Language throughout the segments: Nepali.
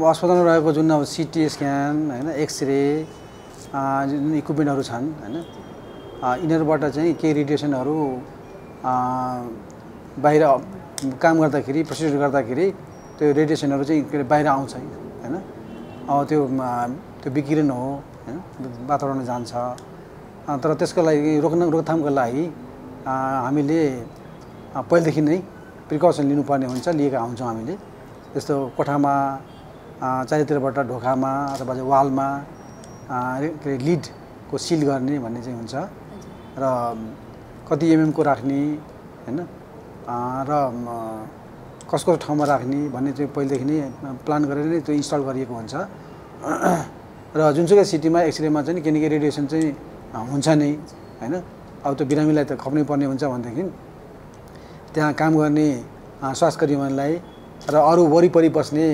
अब अस्पतालमा रहेको जुन अब सिटी स्क्यान होइन एक्सरे जुन इक्विपमेन्टहरू छन् होइन यिनीहरूबाट चाहिँ केही रेडिएसनहरू बाहिर काम गर्दाखेरि प्रोसिजर गर्दाखेरि त्यो रेडिएसनहरू चाहिँ के अरे बाहिर आउँछ होइन अब त्यो त्यो विकिरण हो होइन वातावरणमा जान्छ तर त्यसको लागि रोक्न रोकथामको लागि हामीले पहिलेदेखि नै प्रिकसन लिनुपर्ने हुन्छ लिएका हुन्छौँ हामीले जस्तो कोठामा चारैतिरबाट ढोकामा अथवा चाहिँ वालमा के अरे लिडको सिल गर्ने भन्ने चाहिँ हुन्छ। र कति एमएमको राख्ने होइन? र कसको ठाउँमा राख्ने भन्ने चाहिँ पहिलेदेखि नै प्लान गरेर नै त्यो इन्स्टल गरिएको हुन्छ। र जुनसुकै सिटीमा एक्सरेमा चाहिँ किनकि रेडिएसन चाहिँ हुन्छ नै होइन? अब त्यो बिरामीलाई त खप्नै पर्ने हुन्छ भनेदेखि त्यहाँ काम गर्ने स्वास्थ्यकर्मीहरूलाई र अरू वरिपरि बस्ने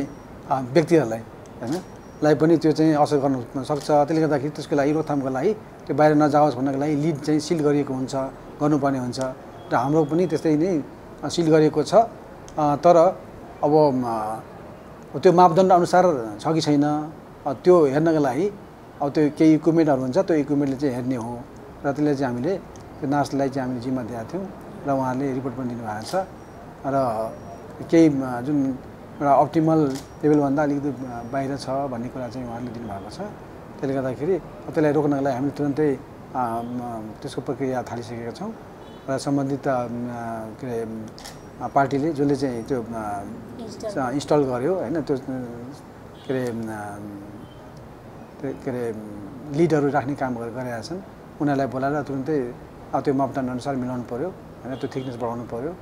व्यक्तिहरूलाई होइन? लाई पनि त्यो चाहिँ असर गर्नु सक्छ। त्यसले गर्दाखेरि त्यसको लागि रोकथामको लागि त्यो बाहिर नजाओस् भन्नको लागि लिड चाहिँ सिल गरिएको हुन्छ गर्नुपर्ने हुन्छ। र हाम्रो पनि त्यस्तै नै सिल गरिएको छ। तर अब त्यो मापदण्ड अनुसार छ कि छैन त्यो हेर्नको लागि अब त्यो केही इक्विपमेन्टहरू हुन्छ त्यो इक्विपमेन्टले चाहिँ हेर्ने हो। र त्यसले चाहिँ हामीले त्यो नर्सलाई चाहिँ हामीले जिम्मा दिएको थियौँ र उहाँले रिपोर्ट पनि दिनुभएको छ। र केही जुन एउटा अप्टिमल लेभलभन्दा अलिकति बाहिर छ भन्ने कुरा चाहिँ उहाँले दिनुभएको छ। त्यसले गर्दाखेरि त्यसलाई रोक्नको लागि हामीले तुरन्तै त्यसको प्रक्रिया थालिसकेका छौँ र सम्बन्धित के अरे पार्टीले जसले चाहिँ त्यो इन्स्टल गर्यो होइन त्यो के अरे के अरे लिडहरू राख्ने काम गरिरहेका छन्। उनीहरूलाई बोलाएर तुरन्तै त्यो मापदण्ड अनुसार मिलाउनु पऱ्यो होइन त्यो थिकनेस बढाउनु पऱ्यो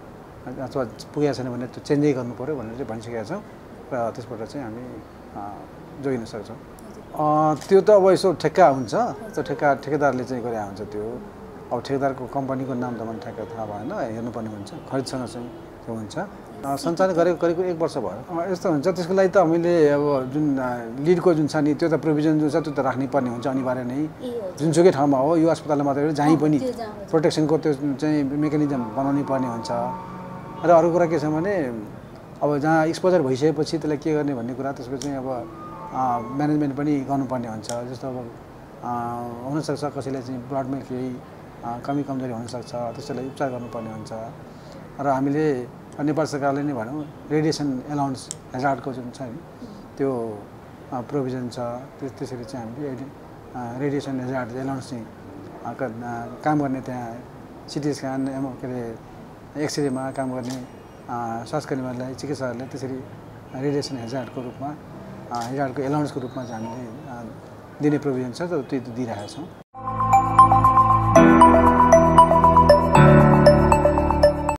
अथवा पुगेको छैन भने त्यो चेन्जै गर्नु पऱ्यो भनेर चाहिँ भनिसकेका छौँ र त्यसबाट चाहिँ हामी जोगिन सक्छौँ त्यो त अब यसो ठेक्का हुन्छ त्यो ठेक्का ठेकेदारले चाहिँ गरे हुन्छ त्यो अब ठेकेदारको कम्पनीको नाम त मलाई ठ्याक्क थाहा भएन हेर्नुपर्ने हुन्छ खरिदसँग चाहिँ त्यो हुन्छ सञ्चालन गरेको करिब एक वर्ष भयो यस्तो हुन्छ त्यसको लागि त हामीले अब जुन लिडको जुन छ नि त्यो त प्रोभिजन जुन छ त्यो त राख्नै पर्ने हुन्छ अनिवार्य नै जुनसुकै ठाउँमा हो यो अस्पतालमा मात्रै जहीँ पनि प्रोटेक्सनको त्यो चाहिँ मेकानिजम बनाउनै पर्ने हुन्छ र अरू कुरा के छ भने अब जहाँ एक्सपोजर भइसकेपछि त्यसलाई के गर्ने भन्ने कुरा त्यसको चाहिँ अब म्यानेजमेन्ट पनि गर्नुपर्ने हुन्छ। जस्तो अब हुनसक्छ कसैलाई चाहिँ ब्लडमा केही कमी कमजोरी हुनसक्छ त्यसैलाई उपचार गर्नुपर्ने हुन्छ। र हामीले नेपाल सरकारले नै भनौँ रेडिएसन एलाउन्स हेजार्डको जुन छ नि त्यो प्रोभिजन छ त्यस त्यसरी चाहिँ हामीले रेडिएसन हेजार्ड एलाउन्स चाहिँ काम गर्ने त्यहाँ सिटी स्क्यान के अरे एक्सरेमा काम गर्ने स्वास्थ्यकर्मीहरूलाई चिकित्सकहरूलाई त्यसरी रेडिएसन हेजार्डको रूपमा हेजार्डको एलाउन्सको रूपमा चाहिँ हामीले दिने प्रोभिजन छ त्यो दिइरहेका छौँ